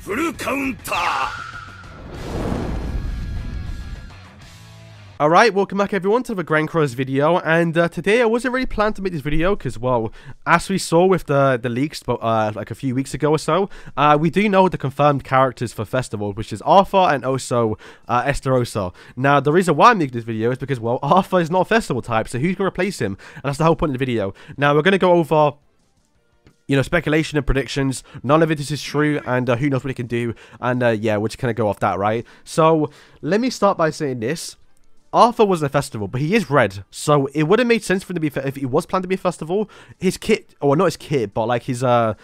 フルカウンター Alright, welcome back everyone to the Grand Cross video, and uh, today I wasn't really planning to make this video, because, well, as we saw with the, the leaks uh, like a few weeks ago or so, uh, we do know the confirmed characters for Festival, which is Arthur and also uh, Estarossa. Now, the reason why I'm making this video is because, well, Arthur is not Festival type, so who's going to replace him? And that's the whole point of the video. Now, we're going to go over you know, speculation and predictions. None of it is true, and uh, who knows what he can do. And uh, yeah, we're just kind of go off that, right? So let me start by saying this. Arthur was a festival, but he is red, so it would have made sense for him to be if he was planned to be a festival. His kit, or not his kit, but like his uh,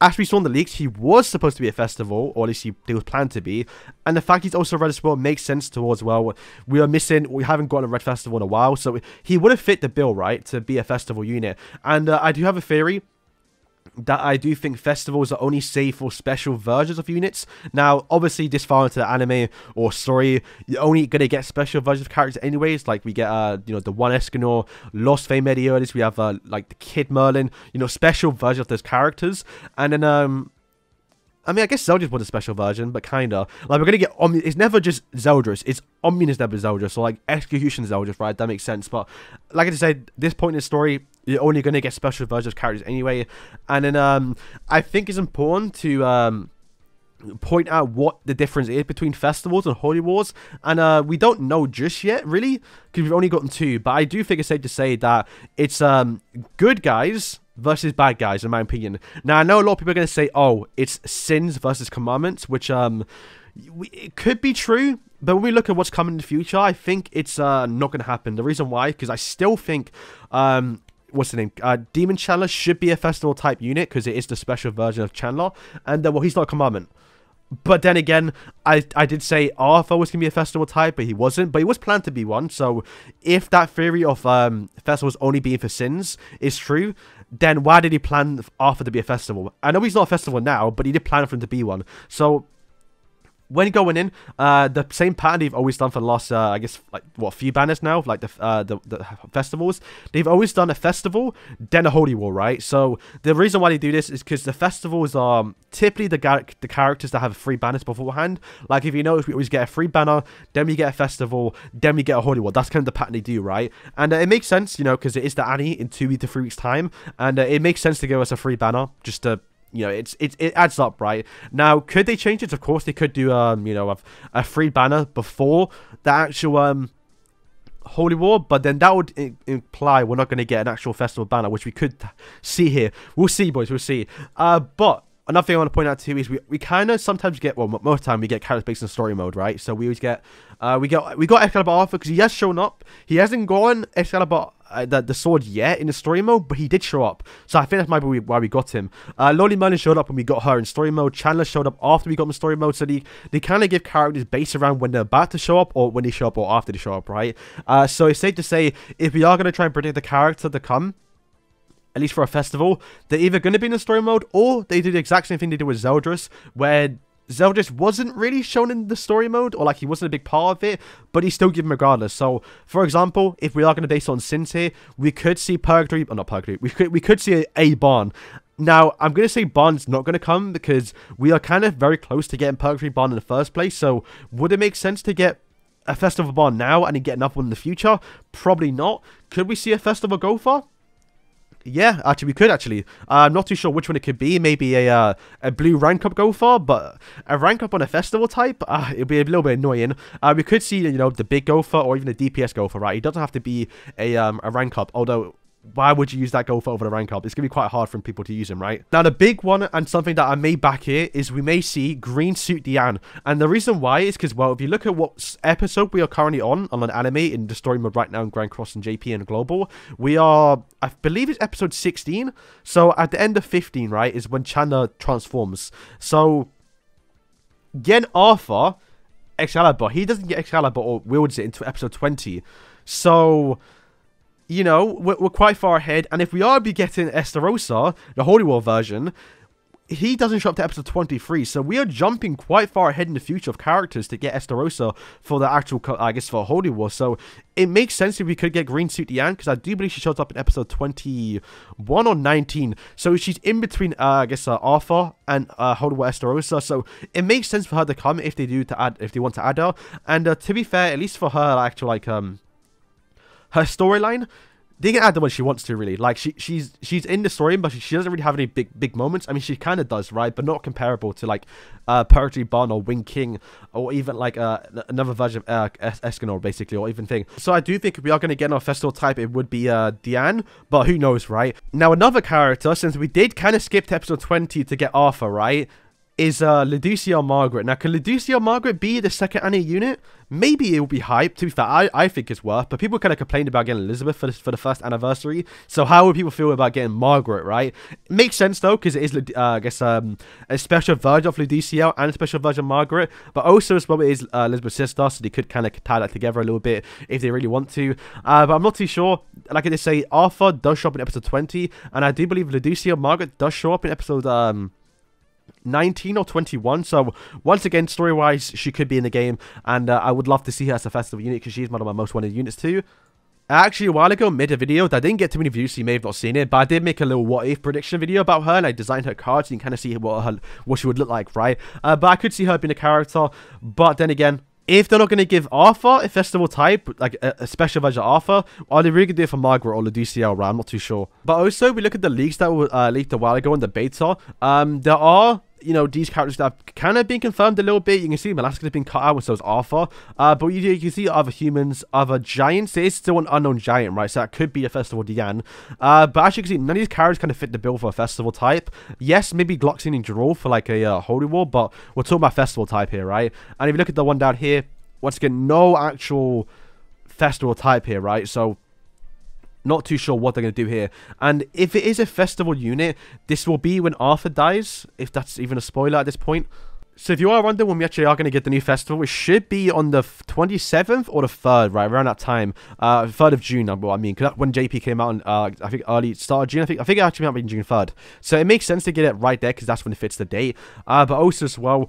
as we saw in the leaks, he was supposed to be a festival, or at least he, he was planned to be. And the fact he's also red as well makes sense towards well. We are missing, we haven't gotten a red festival in a while, so he would have fit the bill, right, to be a festival unit. And uh, I do have a theory that I do think festivals are only safe for special versions of units. Now, obviously, this far into the anime or story, you're only gonna get special versions of characters anyways. Like we get, uh, you know, the one Escanor, Lost Fame Meliodas. We have uh, like the Kid Merlin. You know, special versions of those characters, and then um. I mean, I guess Zeldris was a special version, but kinda. Like, we're gonna get Omni- It's never just Zeldris. It's Omnus never Zeldris, so like Execution Zeldris, right? That makes sense. But, like I said, this point in the story, you're only going to get special versions of characters anyway. And then um, I think it's important to um, point out what the difference is between festivals and holy wars. And uh, we don't know just yet, really, because we've only gotten two. But I do think it's safe to say that it's um, good guys versus bad guys, in my opinion. Now, I know a lot of people are going to say, oh, it's sins versus commandments, which um, it could be true. But when we look at what's coming in the future, I think it's uh, not going to happen. The reason why, because I still think um, what's the name? Uh, Demon Chandler should be a festival type unit because it is the special version of Chandler, and uh, well, he's not a commandment. But then again, I I did say Arthur was gonna be a festival type, but he wasn't. But he was planned to be one. So if that theory of um festivals only being for sins is true, then why did he plan Arthur to be a festival? I know he's not a festival now, but he did plan for him to be one. So when going in, uh, the same pattern they've always done for the last, uh, I guess, like what a few banners now, like the, uh, the the festivals. They've always done a festival, then a holy war, right? So the reason why they do this is because the festivals are typically the the characters that have free banners beforehand. Like if you notice, we always get a free banner, then we get a festival, then we get a holy war. That's kind of the pattern they do, right? And uh, it makes sense, you know, because it is the Annie in two to three weeks time, and uh, it makes sense to give us a free banner just to you know, it's it, it adds up, right? Now, could they change it? Of course, they could do um, you know, a, a free banner before the actual um Holy War, but then that would imply we're not going to get an actual festival banner, which we could see here. We'll see, boys. We'll see. Uh, but another thing I want to point out too is we, we kind of sometimes get well most of the time we get characters based on story mode, right? So we always get uh we got we got Excalibur Arthur because he has shown up. He hasn't gone Excalibur uh, the, the sword yet in the story mode, but he did show up. So I think that's might be why we got him. Uh, Loli Merlin showed up when we got her in story mode. Chandler showed up after we got him in story mode. So they, they kind of give characters based around when they're about to show up or when they show up or after they show up, right? Uh, so it's safe to say if we are going to try and predict the character to come, at least for a festival, they're either going to be in the story mode or they do the exact same thing they did with Zeldris, where Zeldris wasn't really shown in the story mode, or like he wasn't a big part of it, but he's still given regardless. So, for example, if we are going to base on sins here, we could see Purgatory, or not Purgatory, we could we could see a, a Ban. Now, I'm going to say Ban's not going to come because we are kind of very close to getting Purgatory Ban in the first place. So, would it make sense to get a Festival Bond now and then get another one in the future? Probably not. Could we see a Festival Gowther? Yeah, actually, we could actually. Uh, I'm not too sure which one it could be. Maybe a uh, a blue rank up Gowther, but a rank up on a festival type, uh, it'd be a little bit annoying. Uh, we could see, you know, the big Gowther or even the DPS Gowther, right? It doesn't have to be a um a rank up, although why would you use that Gowther over the rank up? It's going to be quite hard for people to use him, right? Now, the big one and something that I may back here is we may see Green Suit Diane. And the reason why is because, well, if you look at what episode we are currently on, on an anime in the story mode right now in Grand Cross and JP and Global, we are, I believe it's episode 16. So at the end of 15, right, is when Chandler transforms. So, Gen Arthur, Excalibur, he doesn't get Excalibur or wields it into episode 20. So you know, we're, we're, quite far ahead. And if we are be getting Estarossa, the Holy War version, he doesn't show up to episode 23, so we are jumping quite far ahead in the future of characters to get Estarossa for the actual, I guess, for Holy War. So it makes sense if we could get Green Suit Diane, because I do believe she shows up in episode 21 or 19. So she's in between, uh, I guess, uh, Arthur and uh, Holy War Estarossa. So it makes sense for her to come if they do to add, if they want to add her. And uh, to be fair, at least for her, actual like um, her storyline they can add the one she wants to really. Like she she's she's in the story but she, she doesn't really have any big big moments. I mean she kind of does right? But not comparable to like uh poetry Bond or wing king or even like uh another version of uh escanor basically or even thing. So i do think if we are going to get our festival type it would be uh diane but who knows right? Now another character since we did kind of skip to episode 20 to get arthur right is uh, Ludociel Margaret. Now, can Ludociel Margaret be the second Annie unit? Maybe it will be hyped. To be fair, I, I think it's worth. But people kind of complained about getting Elizabeth for the, for the first anniversary. So how would people feel about getting Margaret, right? Makes sense, though, because it is, uh, I guess, um, a special version of Ludociel and a special version of Margaret. But also, as well, it is uh, Elizabeth's sister, so they could kind of tie that together a little bit if they really want to. Uh, but I'm not too sure. Like I just say, Arthur does show up in episode 20. And I do believe Ludociel Margaret does show up in episode... um 19 or 21. So once again, story wise, she could be in the game, and uh, I would love to see her as a festival unit because she's one of my most wanted units too. Actually, a while ago, made a video that didn't get too many views, so you may have not seen it, but I did make a little what if prediction video about her, and I designed her cards, and you can kind of see what her, what she would look like, right? Uh, but I could see her being a character, but then again, if they're not going to give Arthur a festival type, like a, a special version of Arthur, are they really going to do it for Margaret or the DCL right? I'm not too sure. But also, we look at the leaks that were uh, leaked a while ago in the beta. Um, there are you know, these characters that have kind of been confirmed a little bit. You can see Melascula has been cut out, and so Arthur. Uh, but you, you, can see other humans, other giants. It is still an unknown giant, right? So that could be a festival Diane. Uh, but as you can see, none of these characters kind of fit the bill for a festival type. Yes, maybe Gloxinia and Drole for like a uh, Holy War, but we're talking about festival type here, right? And if you look at the one down here, once again, no actual festival type here, right? So not too sure what they're going to do here. And if it is a festival unit, this will be when Arthur dies, if that's even a spoiler at this point. So if you are wondering when we actually are going to get the new festival, it should be on the 27th or the 3rd, right, around that time. Uh, 3rd of June, I mean, because when JP came out, in, uh, I think early, start of June, I think, I think it actually might be June 3rd. So it makes sense to get it right there, because that's when it fits the date. Uh, but also as well,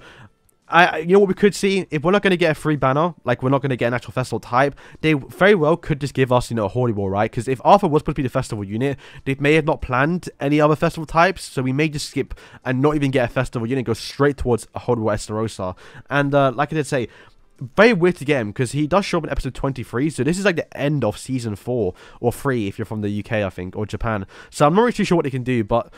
I, you know what we could see if we're not going to get a free banner, like we're not going to get an actual festival type, they very well could just give us, you know, a holy war, right? Because if Arthur was supposed to be the festival unit, they may have not planned any other festival types, so we may just skip and not even get a festival unit, go straight towards a holy war Estarossa. And uh, like I did say, very weird to get him because he does show up in episode 23 so this is like the end of season 4 or 3 if you're from the UK I think or Japan so I'm not really too sure what they can do but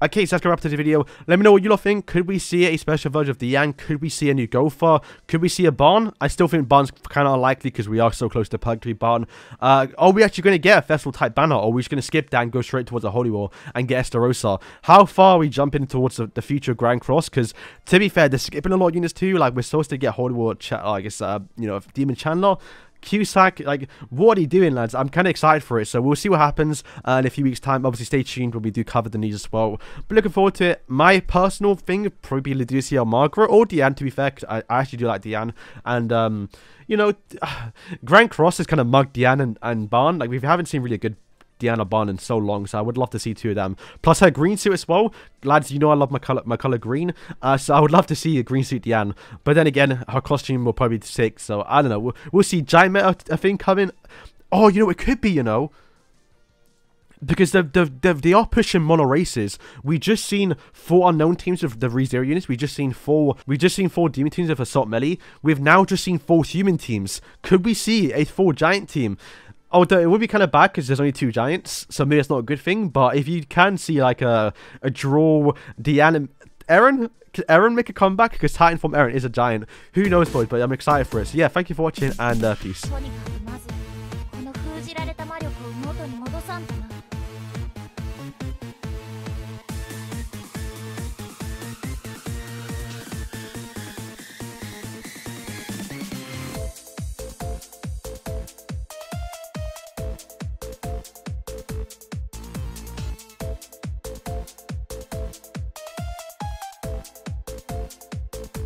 Okay, so that's going to wrap up the video. Let me know what you lot think. Could we see a special version of the Yang? Could we see a new Gowther? Could we see a Ban? I still think Ban's kind of unlikely because we are so close to Purgatory Barn. Uh, are we actually going to get a festival type banner? Or are we just going to skip that and go straight towards the Holy War and get Estarossa? How far are we jumping towards the, the future Grand Cross? Because to be fair, they're skipping a lot of units too. Like we're supposed to get Holy War, I guess, uh, you know, Demon Chandler. Cusack, like, what are you doing, lads? I'm kind of excited for it, so we'll see what happens uh, in a few weeks' time. Obviously, stay tuned when we do cover the news as well. But looking forward to it. My personal thing probably be Ludociel or Margaret or Diane, to be fair, I, I, actually do like Diane. And, um, you know, Grand Cross has kind of mugged Diane and, and Ban. Like, we haven't seen really a good Diana Bond in so long, so I would love to see two of them. Plus her green suit as well. Lads, you know I love my color my color green, uh, so I would love to see a green suit Diane. But then again, her costume will probably sick, so I don't know. We'll, we'll see Giant Meta, I think, coming. Oh, you know, it could be, you know because they they they are pushing mono races. We just seen four unknown teams of the ReZero units. We just seen four. We just seen four demon teams of assault melee. We've now just seen four human teams. Could we see a four giant team? Oh, it would be kind of bad because there's only two giants, so maybe it's not a good thing. But if you can see like a a draw, Deanna, Eren, Aaron make a comeback because Titan form Eren is a giant. Who knows, boys? But I'm excited for it. So yeah, thank you for watching and uh, peace.